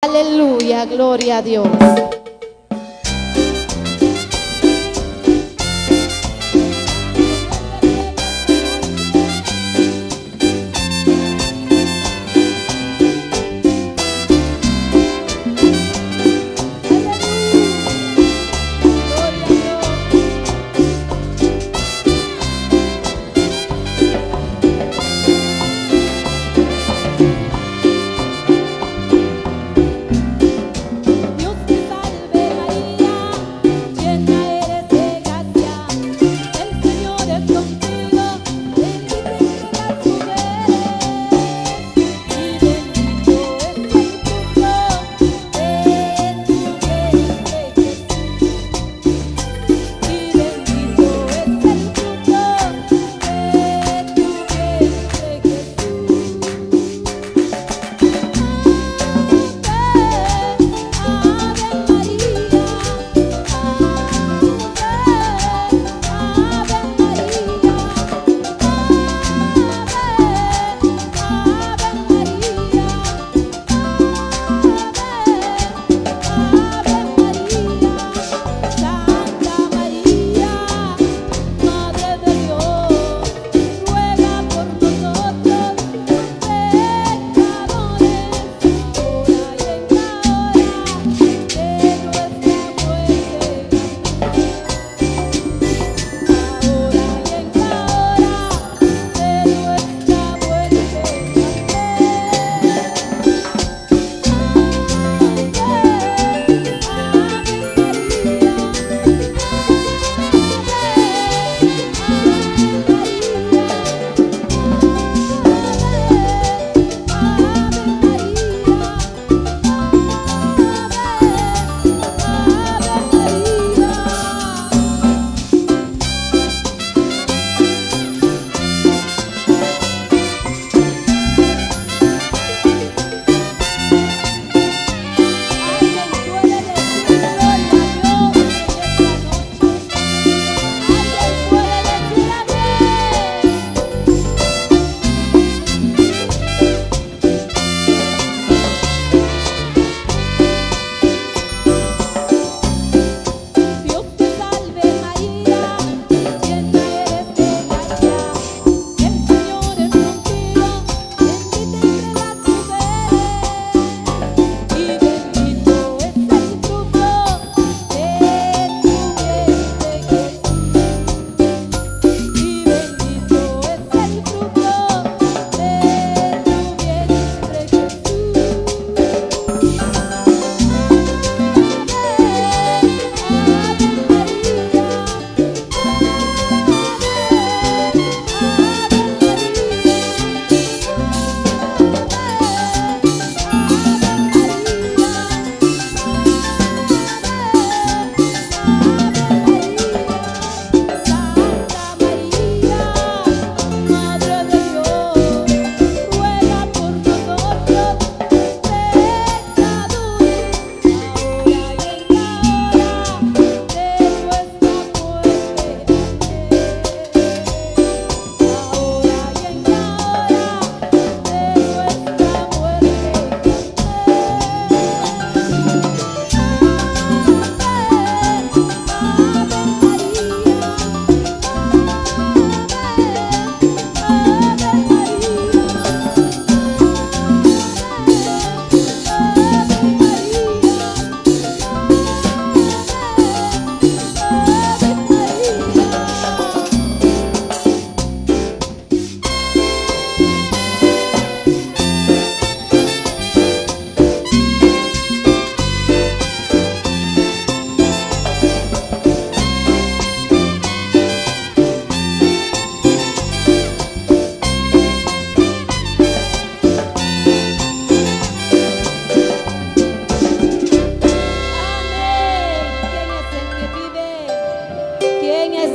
Aleluya, gloria a Dios.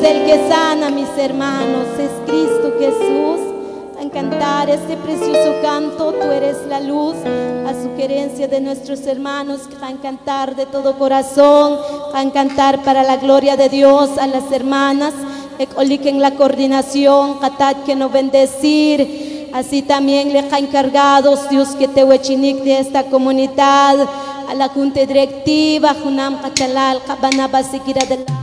El que que sana, mis hermanos? Es Cristo Jesús. A cantar este precioso canto, tú eres la luz, a sugerencia de nuestros hermanos que a cantar de todo corazón, van a cantar para la gloria de Dios a las hermanas, en la coordinación, que no bendecir, Así también le ha encargado Dios que te huechinik de esta comunidad, a la junta directiva, Junam Cachalal, Cabanaba, seguir adelante.